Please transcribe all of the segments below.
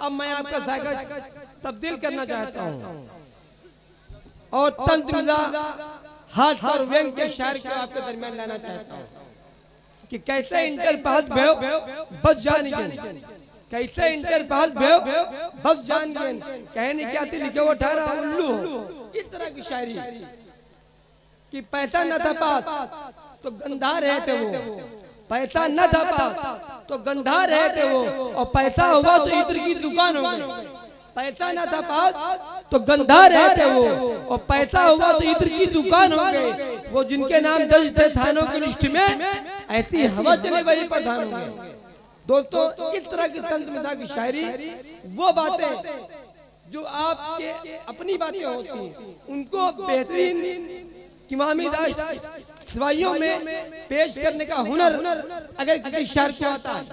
अब मैं आपका जायका तब्दील करना चाहता हूँ। और तंत्र हाथ और व्यंग के शायर को आपके दरमियान लाना चाहता हूँ। कि कैसे इंटर पास भयो बस जान गए कैसे इंटर पास भयो बस जान गए कहने क्या थी? लिखे वो ठहरा उल्लू हो इस तरह की शायरी। कि पैसा न था पास तो गंदा रहते वो। पैसा न था तो गंधा रहे थे वो, और पैसा हुआ तो इत्र की दुकान हो गई। पैसा न था पास तो गंधा रहे थे वो, और पैसा हुआ तो इत्र की दुकान हो गई। वो जिनके नाम दर्ज थे थानों की लिस्ट में, ऐसी हवा चले वही प्रधान हो गए। दोस्तों, इस तरह की मिता की शायरी, वो बातें जो आपके अपनी बातें होती हैं, उनको बेहतरीन किमामी दाश्त सवाइयों में पेश करने का हुनर अगर किसी शायर को आता है।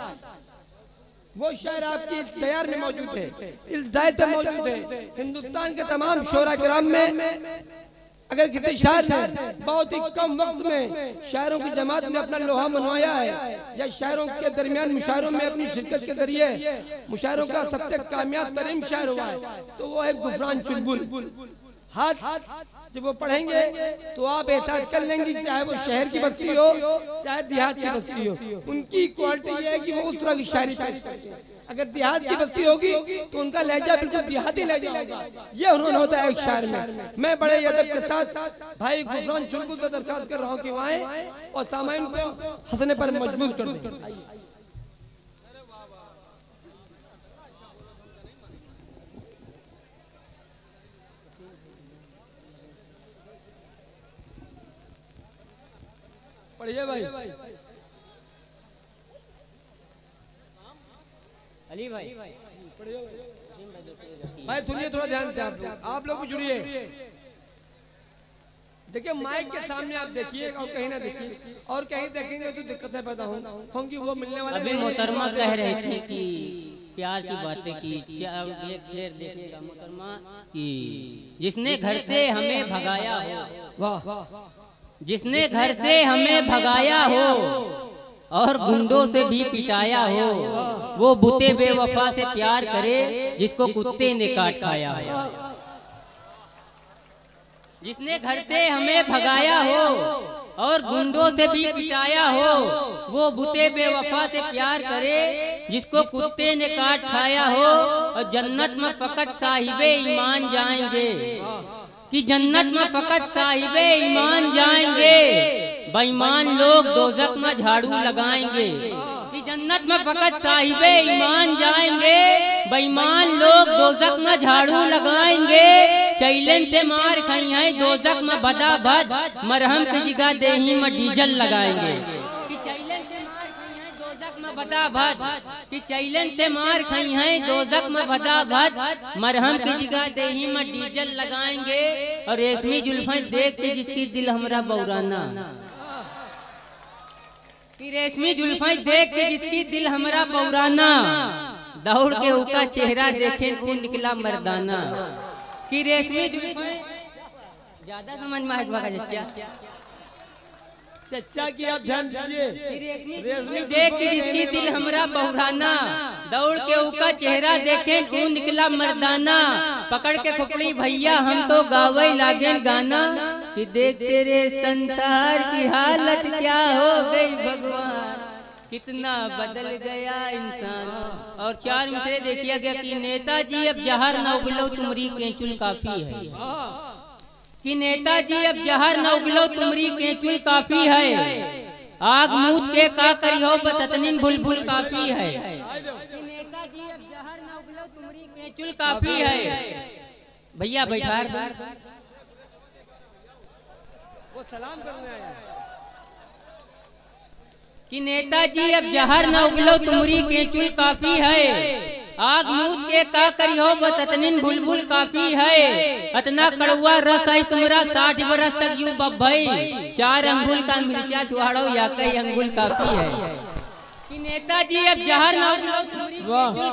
वो शायर आपकी तैयार में मौजूद है। इस दायत मौजूद है। हिंदुस्तान के तमाम शोरा कराम में अगर किसी शायर ने बहुत ही कम वक्त में शायरों की जमात में अपना लोहा मनवाया है या शायरों के दरमियान मुशायरों में अपनी शिरकत के ज़रिए मुशायरों का सबसे कामयाब तरीन शायर हुआ है। तो वो है गुफरान चुलबुल। हाथ जब वो पढ़ेंगे तो आप एहसास कर लेंगे चाहे वो शहर की बस्ती हो चाहे देहात की बस्ती हो उनकी क्वालिटी ये है कि वो उस तरह की शायरी पेश करते हैं। अगर देहात की बस्ती होगी तो उनका लहजा बिल्कुल देहाती लहजा होगा। ये उन्होंने होता है एक शायर में। मैं। बड़े अदब के साथ भाई गुफरान चुलबुल से दरखास्त कर रहा हूँ कि वहाँ और सामाइन को हंसने पर मजबूर कर दें पढ़िए भाई। अली भाई। भाई। सुनिए थोड़ा ध्यान से आप लोग। आप लोग जुड़िए। देखिए माइक के सामने आप देखिए और कहीं ना देखिए। और कहीं देखेंगे तो दिक्कतें पैदा हों- होंगी। वो मिलने वाले अभी मोहतरमा कह रहे थे कि प्यार की बातें की। क्या एक शेर देखिएगा मोहतरमा कि जिसने घर से हमें भगाया हो। वाह। जिसने घर से हमें भगाया हो और गुंडों से भी पिटाया हो वो बुते बेवफा से प्यार करे जिसको कुत्ते ने काट खाया हो। जिसने घर से हमें भगाया हो और गुंडों से भी पिटाया हो वो बुते बेवफा से प्यार करे जिसको कुत्ते ने काट खाया हो और जन्नत में फकत साहिबे ईमान जाएँगे। कि जन्नत में फकत साहिब ईमान जाएँगे बेईमान लोग दोजक में झाड़ू लगाएँगे। कि जन्नत में फकत साहिब ईमान जाएँगे बेईमान लोग दोजक में झाड़ू लगाएँगे। चैलन से मार खाई है दोजक में बदा बद मरहम की जगह देही में डीजल लगाएँगे कि चैलेंज से मार खाई है बदा भद कि चैलेंज से मार खाई है दोजक में बदा भद मरहम की जगह देही में डीजल लगाएँगे, और रेशमी जुल्फें देख के जिसकी दिल हमरा बौराना। रेशमी जुल्फें देख के जिसकी दिल हमरा बौराना। दौड़ के उसका चेहरा देखे वो निकला मर्दाना। कि रेशमी जुल्फें ज़्यादा समझ में आएगा चचा चचा की आप ध्यान दीजिए। देख जिसकी दिल हमरा बौराना दौड़ के उसका चेहरा देखे वो निकला मर्दाना। पकड़ के खुपड़ी भैया हम तो गावे लागे गाना। कि देख तेरे संसार की हालत क्या हो गई भगवान। कितना बदल गया इंसान। और चार मिसरे देखिए गया कि नेताजी अब जहर न उगलो तुमरी केचुल काफ़ी है। कि नेताजी अब जहर न उगलो तुमरी केचुल काफ़ी है। आग मूत के का करियो बततनिन बुलबुल काफ़ी है। कि नेताजी अब जहर न उगलो तुमरी केचुल काफ़ी है। भैया बैठा वो सलाम करने आया कि नेताजी अब जहर न उगलो तुमरी केचुल काफ़ी है। आग मूत के का करियो बततनिन बुलबुल काफ़ी है। अतना कड़ुआ रस है तुमरा साठ बरस तक यू बब्बई। चार अंगुल का मिर्चा चुहाड़ो या कई अंगुल काफ़ी है। कि नेताजी अब जहर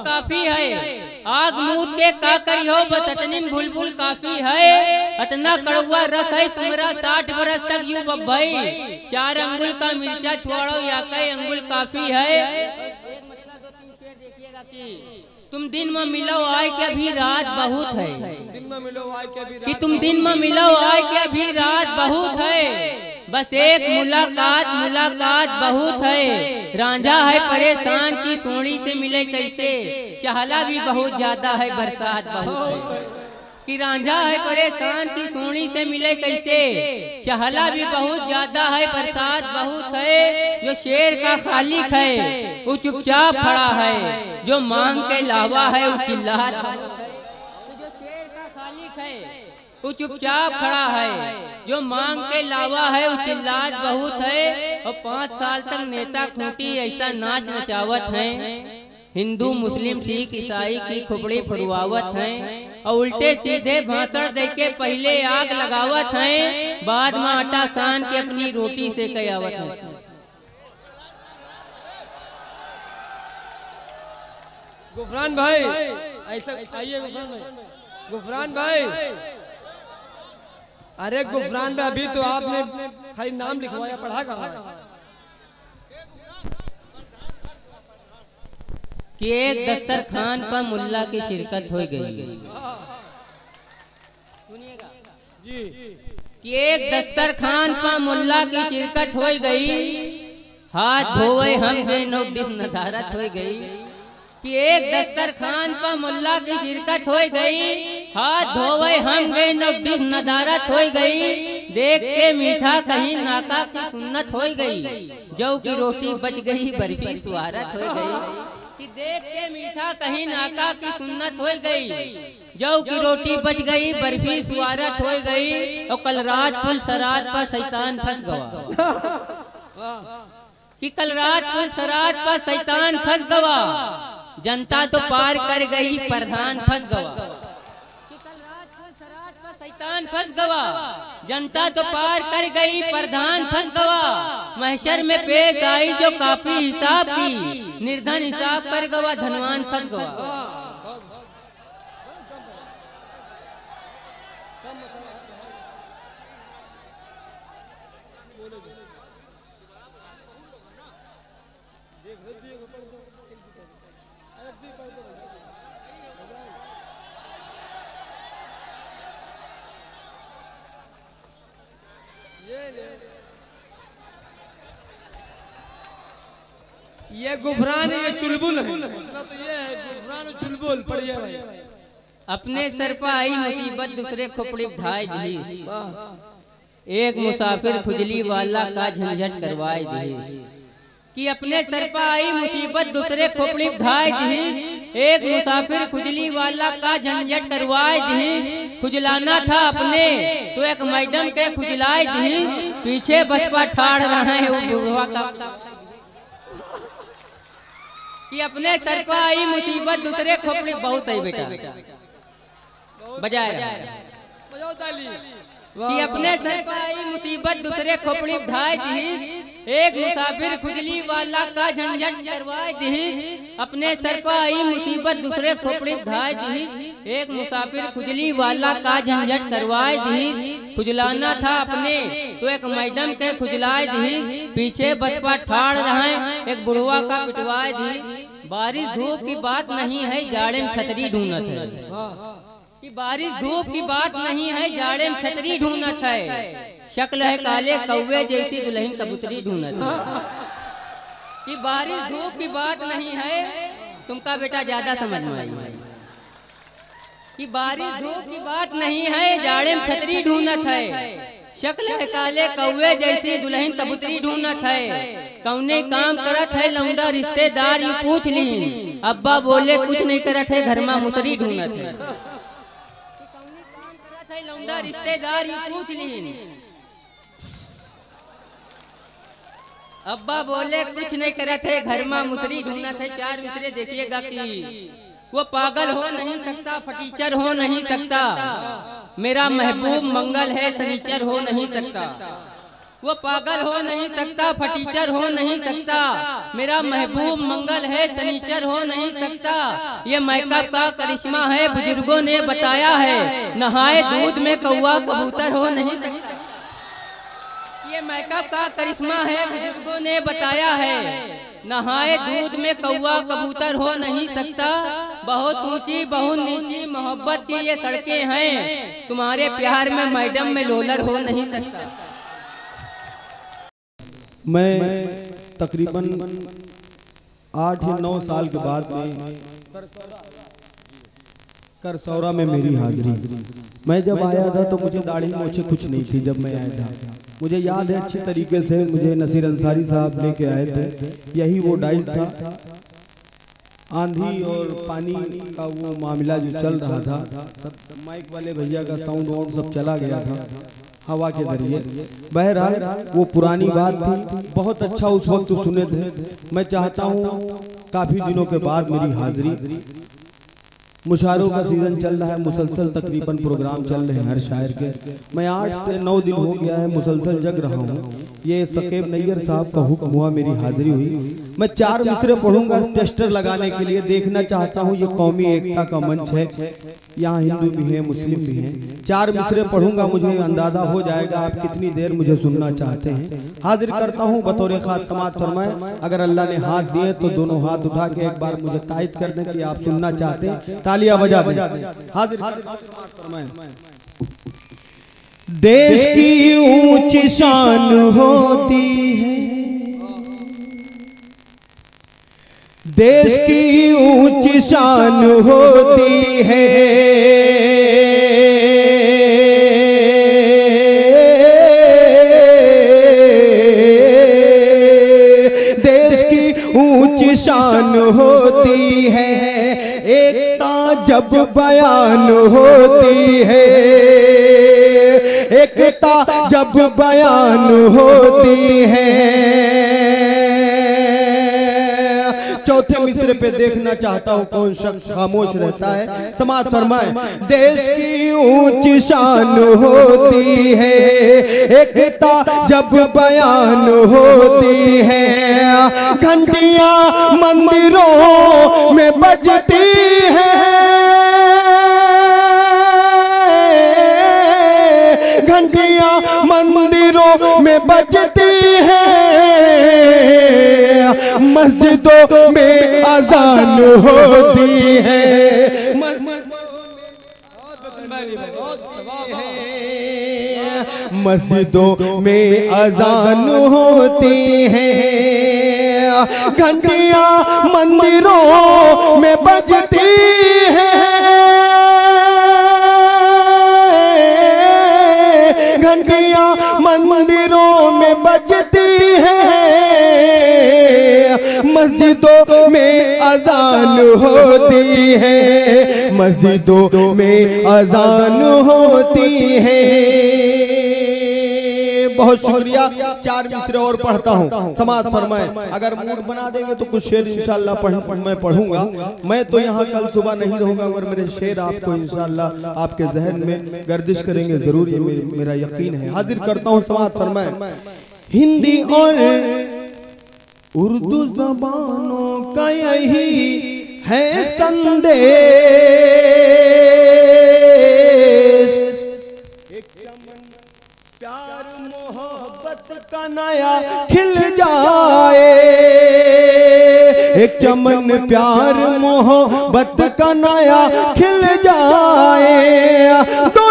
काफ़ी है। आग मूत के का करियो बततनिन बुलबुल काफ़ी है। अतना कड़ुआ रस है तुम्हारा साठ बरस तक यू बब्बई। चार अंगुल का मिर्चा छुआड़ो या कई अंगुल काफ़ी है। एक मतलब दो तीन शेर देखिएगा कि तुम दिन में मिलो आए के अभी रात बहुत है। दिन में मिलो आए के अभी कि तुम दिन में मिलो आए के अभी रात बहुत है। बस एक मुलाकात मुलाकात बहुत है। रांझा है परेशान की सोनी से मिले कैसे? चहला भी बहुत ज़्यादा है बरसात बहुत है। कि रांझा है परेशान की सोनी से मिले कैसे? चहला भी बहुत ज़्यादा है बरसात बहुत है जो शेर का खालिक है वो चुपचाप खड़ा है जो मांग के लावा है वो चिल्लात है। जो शेर का खालिक है वो चुपचाप खड़ा है। जो मांग के लावा है वो चिल्लात बहुत है। और पाँच साल तक नेता खूंटी ऐसा नाच नचावत है। हिंदू मुस्लिम सिख ईसाई की खुपड़ी फुरवावत है। और उल्टे सीधे भाषण दे के पहले आग लगावत है बाद में आटा सान के अपनी रोटी से कयावत है। गुफरान भाई ऐसा आइए गुफरान भाई। गुफरान भाई अरे गुफरान भाई अभी तो आपने खाली नाम लिखवाया पढ़ा कहा कि एक दस्तरखान पर मुल्ला की शिरकत हो गई। कि एक दस्तरखान पर मुल्ला की शिरकत हो गई। हाथ धोए हम गए नो डिस नदारत हो गई। कि एक दस्तरखान पर मुल्ला की शिरकत हो गई। हाथ धोए हम गए नो डिस नदारत हो गई। देख के मीठा कहीं नाका की सुन्नत हो गई। जौ की रोटी बच गई बर्फ़ी सुहारत हो गई। कि देख के मीठा कहीं नाका की सुन्नत हो गई। जौ की रोटी बच गई बर्फ़ी सुहारत हो गई। और कल रात पुल सरात पर शैतान फंस गवा। कि कल रात पुल सरात पर शैतान फंस गवा। जनता तो पार कर गई प्रधान फंस गवा। कि कल रात पुल सरात पर शैतान फंस गवा। जनता तो पार कर गई, प्रधान फंस गवा। महशर में पेश आई, जो काफ़ी हिसाब की निर्धन हिसाब कर गवा, धनवान फंस गवा। ये गुफरान ये चुलबुल है। तो ये है गुफरान चुलबुल पढ़िए भाई। अपने सर पर आई मुसीबत दूसरे खोपड़ी ढाई दी एक मुसाफिर खुजली वाला का झंझट करवाए दी कि अपने सर पर आई मुसीबत दूसरे खोपड़ी ढाई दी एक मुसाफिर खुजली वाला का झंझट करवाए दी खुजलाना था अपने। तो एक मैडम के खुजलाए थी पीछे बचपा ठाड़ रहा है वो का। अपने सर पर आई मुसीबत, दूसरे खोपड़ी बहुत सही बेटा। बजाय। बजाओ ताली। कि अपने सर पर आई मुसीबत दूसरे खोपड़ी ढाई दी एक मुसाफिर खुजली वाला का झंझट करवाए दी अपने सर पर आई मुसीबत दूसरे खोपड़ी ढाई दी एक मुसाफिर खुजली वाला का झंझट करवाए दी खुजलाना था अपने तो एक मैडम के खुजलाए दी पीछे बचपा ठाड़ रहे एक बुढ़वा का पिटवाए दी बारिश धूप की बात नहीं है जाड़े में छतरी ढूंढना है कि बारिश धूप की बात नहीं है जाड़े में छतरी ढूंढत है। शक्ल है काले कौवे जैसी दुल्हन कबूतरी ढूंढत है। कि बारिश धूप की बात नहीं है तुमका बेटा ज़्यादा समझ में आई कि बारिश धूप की बात नहीं है जाड़े में छतरी ढूंढत है। शक्ल है काले कौवे जैसी दुल्हन कबूतरी ढूंढत है। कौने काम करत है लौंडा रिश्तेदार यू पूछ ली अब्बा बोले कुछ नहीं करत है घर में मुसरी ढूंढत है। है लौंडा रिश्तेदार यू पूछ ली। अब्बा बोले, कुछ नहीं करे थे, घर में मुसरी ढूंढना थे, चार मित्रे देखिएगा कि वो पागल हो नहीं सकता, फटीचर हो नहीं सकता। मेरा महबूब मंगल है सनीचर हो नहीं सकता। वो पागल हो नहीं सकता, फटीचर हो नहीं सकता। मेरा महबूब मंगल है सनीचर हो नहीं सकता। ये मैकअप का करिश्मा है, बुज़ुर्गों ने बताया है। नहाए दूध में कौआ कबूतर हो नहीं सकता। ये मैकअप का करिश्मा है, बुज़ुर्गों ने बताया है। नहाए दूध में कौआ कबूतर हो नहीं सकता। बहुत ऊँची, बहुत नीची मोहब्बत की ये सड़कें हैं। तुम्हारे प्यार में मैडम में लोलर हो नहीं सकता। मैं तकरीबन आठ या नौ साल के बाद में करसौरा में मेरी हाजिरी। मैं जब आया था तो मुझे दाढ़ी मोछे कुछ नहीं थी जब मैं आया था। मुझे याद है अच्छे तरीके से मुझे नसीर अंसारी साहब लेके आए थे। यही वो डाइस था। आंधी और पानी का वो मामला जो चल रहा था सब माइक वाले भैया का साउंड वाउंड सब चला गया था। हवा के ज़रिए। बहरहाल, वो पुरानी बात थी, बहुत अच्छा उस वक्त सुने थे। मैं चाहता हूँ, काफ़ी दिनों के बाद मेरी हाजिरी। मुशायरों का सीज़न चल रहा है, मुसलसल तकरीबन प्रोग्राम चल रहे हैं हर शायर के। मैं आठ से नौ दिन हो गया है, मुसलसल जग रहा हूँ। ये सकेब नैयर साहब का हुक्म हुआ मेरी हाजिरी हुई। मैं चार मिसरे पढ़ूँगा टेस्टर लगाने के लिए। देखना चाहता हूँ ये कौमी एकता का मंच है। यहाँ हिंदू भी हैं मुस्लिम भी हैं। चार मिसरे पढ़ूँगा मुझे अंदाज़ा हो जाएगा आप कितनी देर मुझे सुनना चाहते हैं। हाजिर करता हूँ बतौर खास समाज फरमाए। अगर अल्लाह ने हाथ दिए तो दोनों हाथ उठा के एक बार मुझे तायद कर दें कि आप सुनना चाहते हैं। तालिया बजा दें। हाजिर फरमाए देश की ऊँची शान होती है। देश की ऊँची शान होती है। देश की ऊँची शान होती है। एकता जब बयान होती है। एकता जब बयान होती है। चौथे मिसरे पे देखना चाहता हूँ कौन शख्स खामोश रहता है। समाज फरमाए, देश की ऊँची शान होती है। एकता जब बयान होती है। घंटिया मंदिरों में बजती है। घंटियाँ मंदिरों में बजती है। मस्जिदों में अजान होती है। मस्जिदों में अजान होती है। घंटियाँ मंदिरों में बजती है। मस्जिदों में अजान होती है। मस्जिदों में अजान होती है। बहुत शुक्रिया। चार मिसरे और पढ़ता हूँ। समाज फरमाए। अगर मूड बना देंगे तो कुछ शेर इंशाल्लाह पढ़, मैं पढ़ूँगा। मैं तो यहाँ कल सुबह नहीं रहूँगा अगर मेरे शेर आपको इंशाल्लाह आपके जहन में गर्दिश करेंगे। ज़रूर ये मेरा यकीन है। हाजिर करता हूँ समाज फरमाए। हिंदी और उर्दू जबानों का यही है संदेश। एक चमन प्यार मोहब्बत का नया खिल जाए। एक चमन प्यार मोहब्बत का नया खिल जाए। दोनों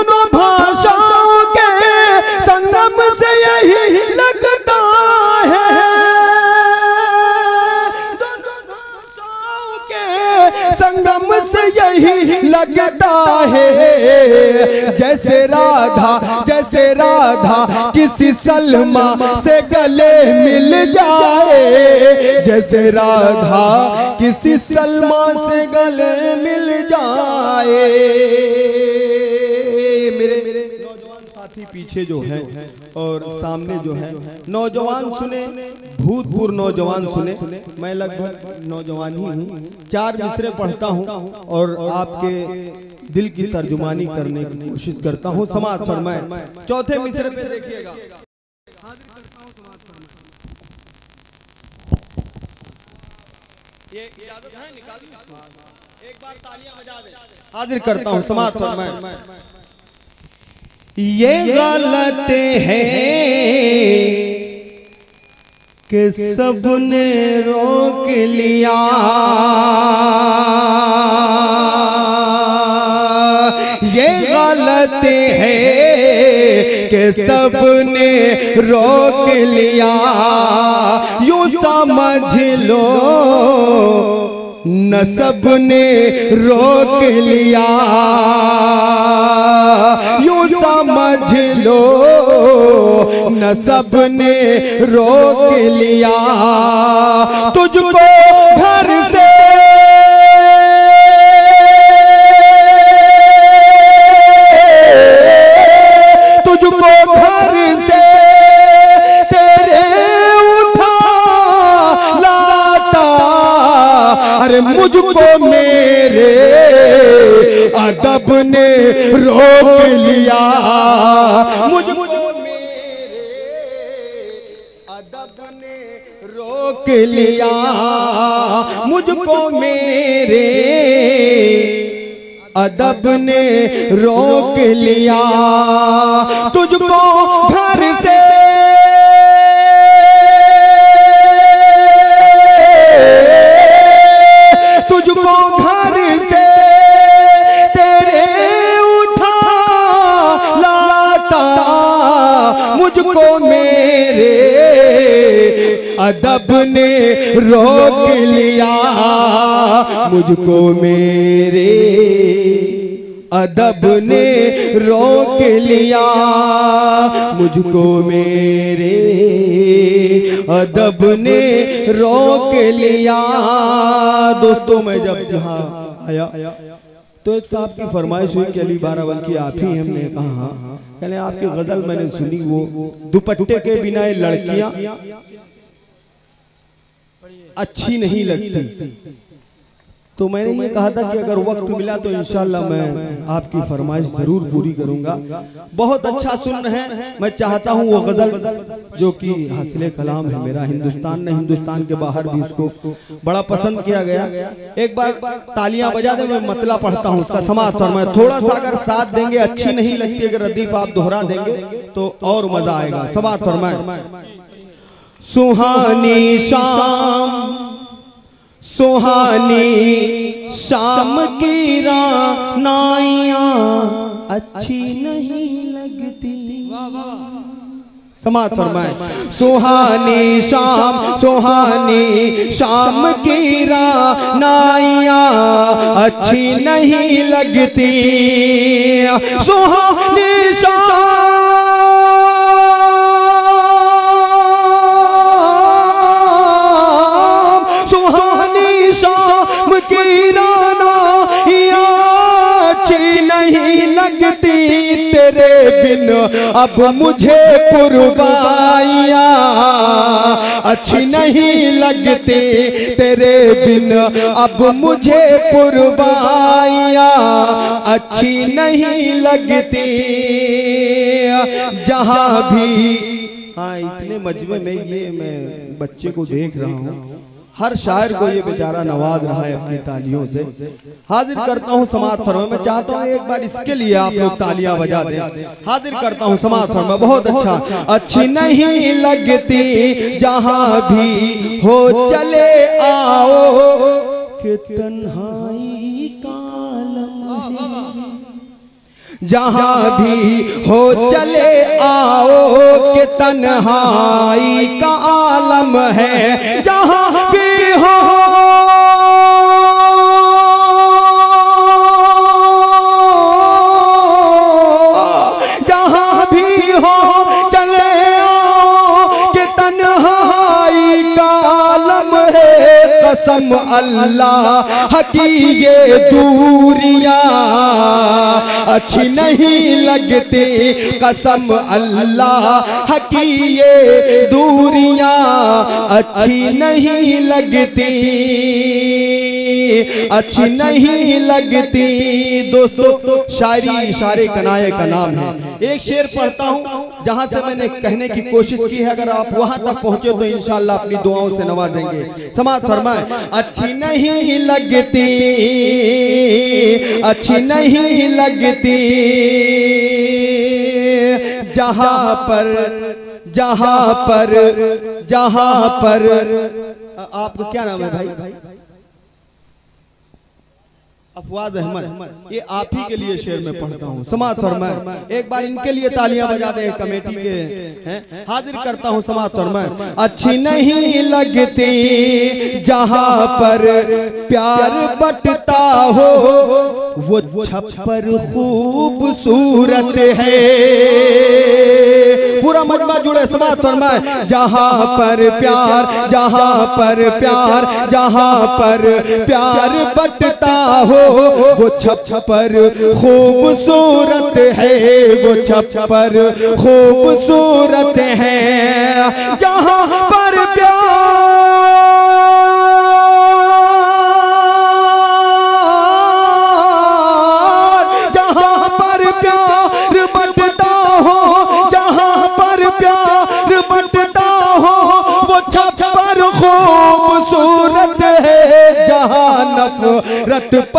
यही लगता है। जैसे राधा जैसे राधा, किसी सलमा से गले मिल जाए। जैसे राधा, किसी सलमा से गले मिल जाए। साथी पीछे जो है और सामने जो है नौजवान सुने भूतपूर्व नौजवान सुने। मैं लगभग नौजवान ही हूँ। चार मिसरे पढ़ता हूँ और आपके दिल की तर्जुमानी करने की कोशिश करता हूँ। समाज फरमाए। चौथे मिसरे पे देखिएगा। एक बार तालियाँ बजा दे। हाजिर करता हूँ। समाज फरमाए। ये गलत है कि सबने रोक लिया। ये गलत है कि सबने रोक लिया। यू समझ लो न सबने रोक लिया। यू समझ लो, न सबने रोक लिया। तुझको घर से मुझको मेरे अदब ने रोक लिया। मुझको अदब ने रोक लिया। मुझको मेरे अदब ने रोक लिया। तुझको घर से अदब ने रोक लिया। मुझको मेरे अदब ने रोक लिया। मुझको मेरे अदब ने रोक लिया। दोस्तों, मैं जब यहाँ आया तो एक साहब की फरमाइश हुई कि अली बारावंकी आप ही हमने कहा हाँ। कहने आपकी गज़ल मैंने सुनी, वो दुपट्टे के बिना लड़कियाँ अच्छी नहीं लगती। तो मैंने ये कहा था कि अगर वक्त मिला तो इंशाल्लाह मैं आपकी फरमाइश ज़रूर पूरी करूँगा। बहुत अच्छा सुन है। मैं चाहता हूँ वो गज़ल जो कि हासिल कलाम है मेरा हिंदुस्तान ने हिंदुस्तान के बाहर भी उसको बड़ा पसंद किया गया। एक बार तालियाँ बजा दे, मैं मतला पढ़ता हूँ, उसका समाज फरमाए थोड़ा सा अगर साथ देंगे, अच्छी नहीं लगती, अगर रदीफ आप दोहरा देंगे तो और मज़ा आएगा। समाज फरमाए सुहानी शाम सुहानी शाम की रानाइया अच्छी नहीं लगती। समाज फरमाए। सुहानी शाम सुहानी शाम की रानाइया अच्छी नहीं लगती। सुहानी शाम बिन अब मुझे पुरवाइया। अच्छी नहीं लगती तेरे बिन। अब मुझे पुरवाइया। अच्छी नहीं लगती। जहाँ भी। हाँ इतने मजमे में ये मैं बच्चे को देख रहा हूँ। हर शायर को ये बेचारा नवाज़ रहा है अपनी तालियों से। हाजिर करता हूँ समाज फरमा मैं चाहता हूँ एक बार इसके लिए आप लोग तालियाँ बजा दें। हाजिर करता हूँ समाज फरमा बहुत अच्छा। अच्छी। नहीं लगती जहाँ भी हो चले आओ। कि तन्हाई कालम जहाँ भी हो चले आओ। कि तन्हाई का आलम है। जहाँ भी हो कसम अल्लाह हकी ये दूरियाँ। अच्छी नहीं लगती कसम अल्लाह हकी ये दूरियाँ। अच्छी नहीं लगती। अच्छी नहीं लगती। दोस्तों शायरी इशारे कनाए का नाम है। एक शेर पढ़ता हूँ जहाँ से मैंने कहने की कोशिश की है अगर आप वहाँ तक पहुँचे तो इंशाल्लाह अपनी दुआओं से नवाजेंगे समाज फरमाए अच्छी नहीं लगती अच्छी नहीं लगती। जहाँ पर जहाँ पर जहाँ पर आपका क्या नाम है भाई? अफवाज अहमद ये आप ही के लिए शेर में पढ़ता हूँ। समाज फरमाए एक बार इनके लिए तालियाँ बजा दे कमेटी के हाजिर करता हूँ समाज फरमाए अच्छी नहीं लगती जहाँ पर प्यार बटता हो। वो छप्पर खूबसूरत है। पूरा मजमा जुड़े समाज फरमाए जहाँ पर प्यार जहाँ पर प्यार जहाँ पर प्यार बटता हो वो छप्पर खूबसूरत है वो छप्पर खूबसूरत है जहाँ पर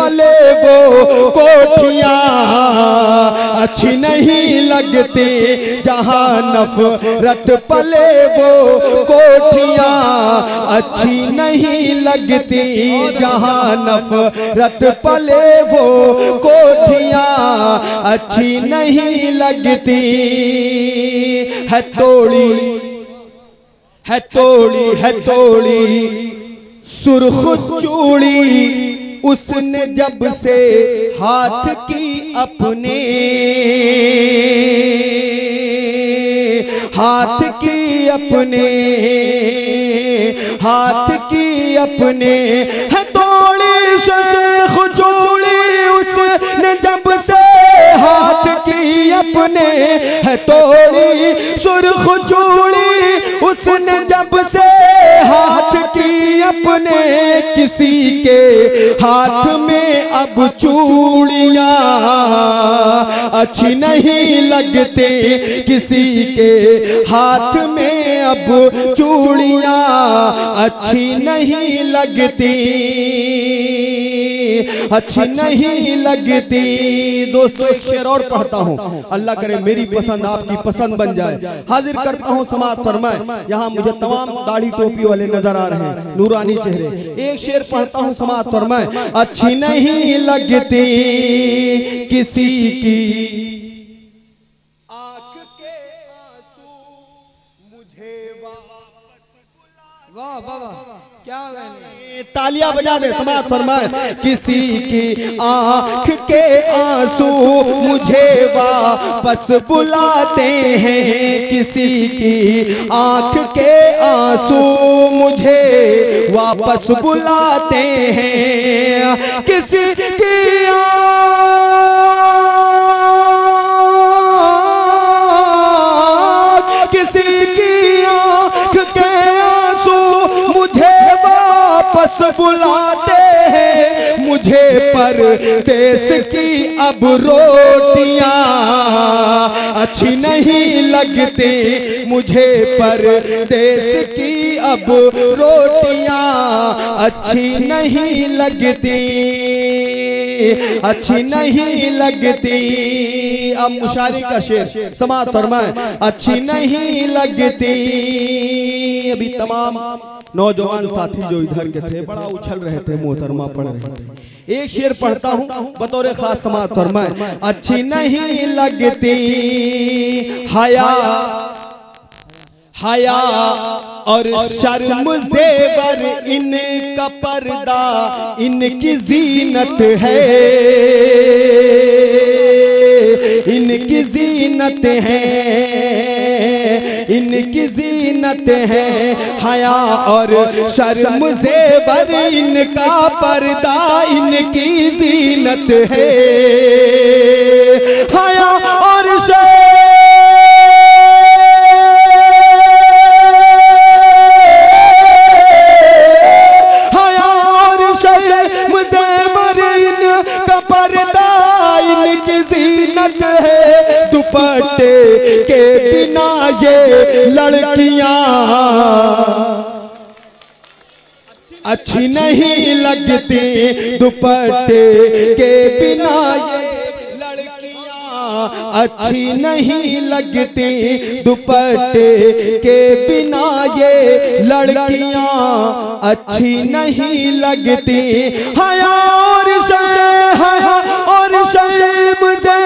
पले वो कोठियाँ। अच्छी नहीं लगती जहाँ नफरत पले वो कोठियाँ। अच्छी नहीं लगती जहाँ नफरत पले वो कोठियाँ। अच्छी नहीं लगती। है तोड़ी है तोड़ी है तोड़ी। सुर्ख चूड़ी। उसने जब से हाथ की अपने हाथ की अपने हाथ की अपने है तोड़ी शेख चूड़ी उसने जब से हाथ की अपने है तोड़ी सुर्ख चूड़ी उसने जब से हाथ की अपने किसी के हाथ में अब चूड़िया। अच्छी नहीं लगते किसी के हाथ में अब चूड़िया। अच्छी नहीं लगती। अच्छी नहीं लगती। दोस्तों एक शेर और पढ़ता हूँ। अल्लाह करे मेरी पसंद आपकी पसंद बन जाए। हाजिर करता हूँ समाज फरमाए। यहाँ मुझे तमाम दाढ़ी टोपी वाले नज़र आ रहे हैं। नूरानी चेहरे। एक शेर पढ़ता हूँ समाज फरमाए। अच्छी नहीं लगती। किसी की। वाह वाह क्या तालियाँ बजा दे समाज फरमाए किसी की आँख के आँसू मुझे वापस बुलाते हैं। किसी की आँख के आँसू मुझे वापस बुलाते हैं। किसी की आँख मुझे पर देश की अब रोटियाँ अच्छी नहीं लगती। मुझे पर देश की अब रोटियाँ अच्छी नहीं लगती। अच्छी नहीं लगती। अब मुशारी का शेर समाज फरमाए। अच्छी नहीं लगती। अभी तमाम नौजवान साथी जो इधर के थे, बड़ा उछल रहे थे मोहतरमा पढ़ रहे थे। एक शेर पढ़ता हूँ बतौर खास समाज फरमाए अच्छी नहीं लगती हया। हया। और शर्म जेवर इनका पर्दा इनकी जीनत है। इनकी जीनत है। इनकी जीनत है हया और शर्म से बर इनका पर्दा इनकी जीनत है। दुपट्टे के बिना ये लड़कियाँ। अच्छी नहीं लगती दुपट्टे के बिना ये अच्छी नहीं लगती दुपट्टे के बिना ये लड़कियाँ। अच्छी नहीं लगती। हया और से, हया और शर्म जेवरीन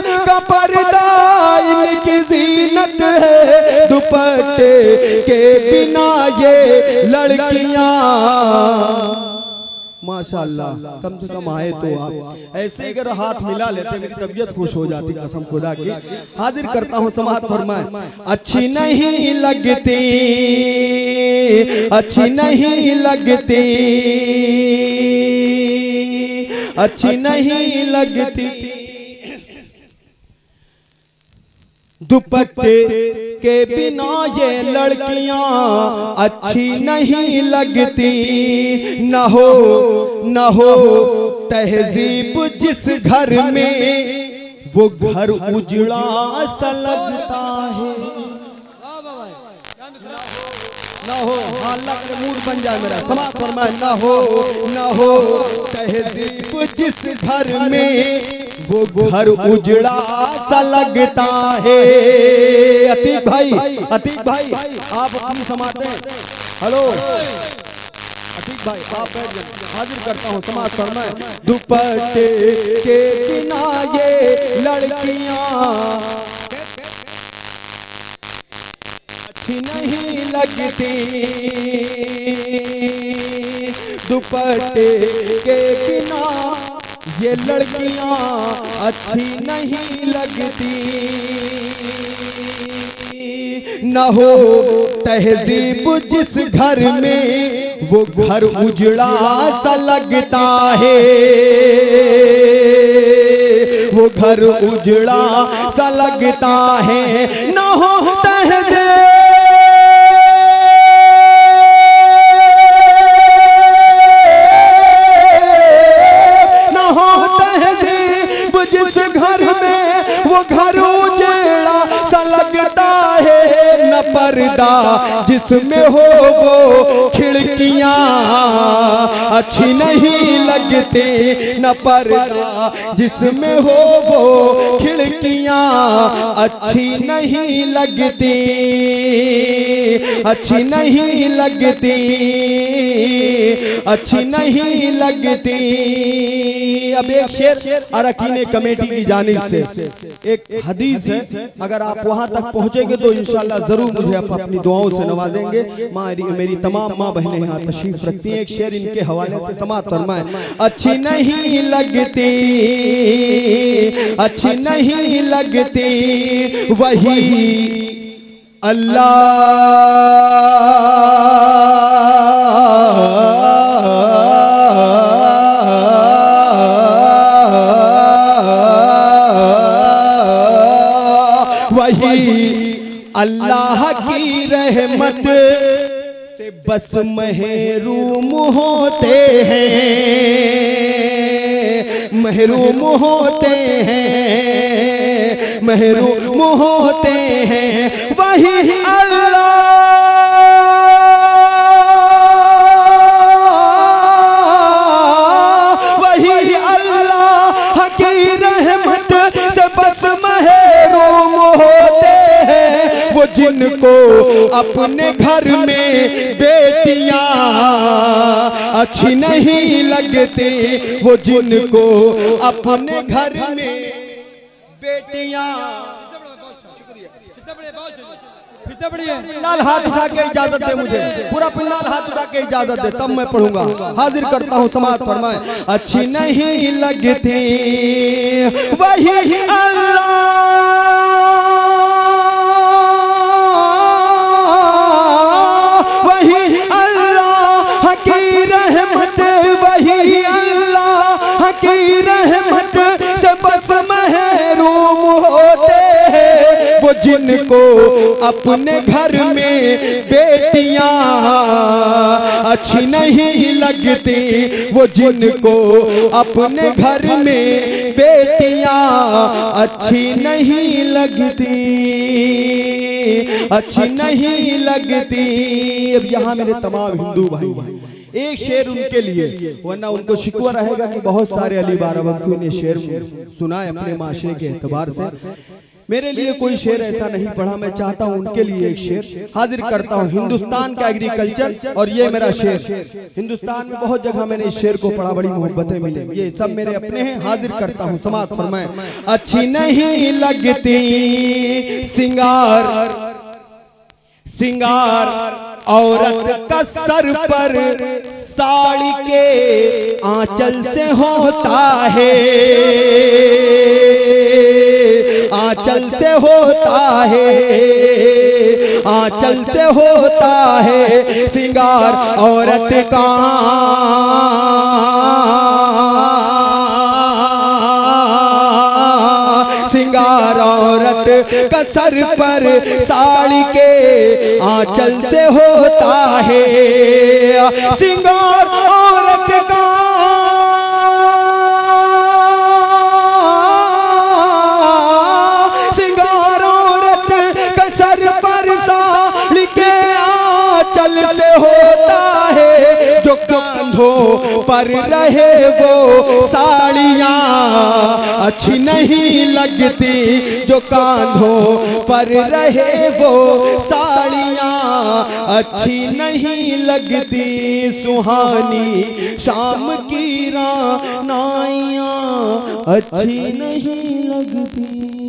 का पर्दा इनकी जीनत है। दुपट्टे के बिना ये लड़कियाँ। माशाल्लाह, कम से कम आए तो आप। ऐसे अगर हाथ मिला लेते, मेरी तबीयत खुश हो जाती, कसम खुदा की। हाजिर करता हूँ समाज फरमाए। अच्छी नहीं लगती, अच्छी नहीं लगती। अच्छी नहीं लगती। दुपट्टे के बिना ये लड़कियाँ अच्छी नहीं लगती। न हो न हो तहजीब जिस घर में, वो घर उजड़ा सा लगता है। न हो हाँ का मूड बन जाए मेरा। समाज फरमाए, न हो न हो। तहजीब जिस घर में, वो घर उजड़ा सा लगता है। अतीक भाई अतीक भाई, आप अपनी समाते हैं हेलो। अतीक भाई, आप हाजिर करता हूँ, समाज फरमाए। दुपट्टे के बिना ये लड़कियाँ अच्छी नहीं लगती। दुपट्टे के बिना ये लड़कियाँ अच्छी नहीं लगती। न हो तहजीब जिस घर में, वो घर उजड़ा सा लगता है। वो घर उजड़ा सा लगता है। न हो तहजीब जिस घर में वो घर उजड़ा सा लगता है, न पर्दा, जिसमें हो वो खिड़कियाँ। अच्छी नहीं लगती, न पर्दा, जिसमें हो वो खिड़कियाँ। अच्छी नहीं लगती, अच्छी नहीं लगती। अच्छी नहीं लगती। अब एक शेर अरकीने कमेटी की जानिब से। एक हदीस है। अगर आप वहाँ तक पहुँचेंगे तो इंशाल्लाह ज़रूर मुझे आप अपनी दुआओं से नवाजेंगे। मारी मेरी तमाम माँ बहनें यहाँ तशरीफ़ रखती हैं। एक शेर इनके हवाले से समाज फरमाए। अच्छी नहीं लगती। अच्छी नहीं लगती। वही अल्लाह। अल्लाह की रहमत से बस महरूम होते हैं। महरूम होते हैं। महरूम होते हैं। वही अल्लाह अपने घर में बेटियाँ अच्छी नहीं लगती वो जिनको अपने घर में बेटियाँ। पिंडाल हाथ उठा के इजाज़त दे मुझे पूरा पिंडाल हाथ उठा के इजाज़त दे तब मैं पढ़ूँगा। हाजिर करता हूँ समाज फरमाए अच्छी नहीं लगती वही अल्लाह। जिनको अपने घर में बेटियाँ अच्छी नहीं लगती, वो जिनको अपने घर में बेटियाँ अच्छी नहीं लगती, अच्छी नहीं लगती। अब यहाँ मेरे तमाम हिंदू भाई हैं, एक शेर उनके लिए, वरना उनको शिकवा रहेगा बहुत सारे अली बाराबंकियों ने शेर सुना है अपने माशरे के एतबार से। मेरे लिए कोई शेर ऐसा नहीं पढ़ा मैं चाहता हूँ उनके लिए एक शेर हाजिर करता हूँ हिंदुस्तान का एग्रीकल्चर और ये मेरा शेर। हिंदुस्तान में बहुत जगह मैंने इस शेर को पढ़ा बड़ी मोहब्बतें मिली। ये सब मेरे अपने हैं हाजिर करता हूँ समाज फरमाए। अच्छी नहीं लगती सिंगार। सिंगार औरत का सर पर साड़ी के आंचल से होता है। आंचल से होता है आंचल से होता है सिंगार औरत का। सिंगार औरत का सर पर साड़ी के आंचल से होता है। सिंगार कंधों पर रहे वो साड़ियाँ अच्छी नहीं लगती जो कांधों पर रहे वो साड़ियाँ अच्छी नहीं लगती। सुहानी शाम की रानाइयाँ अच्छी नहीं लगती।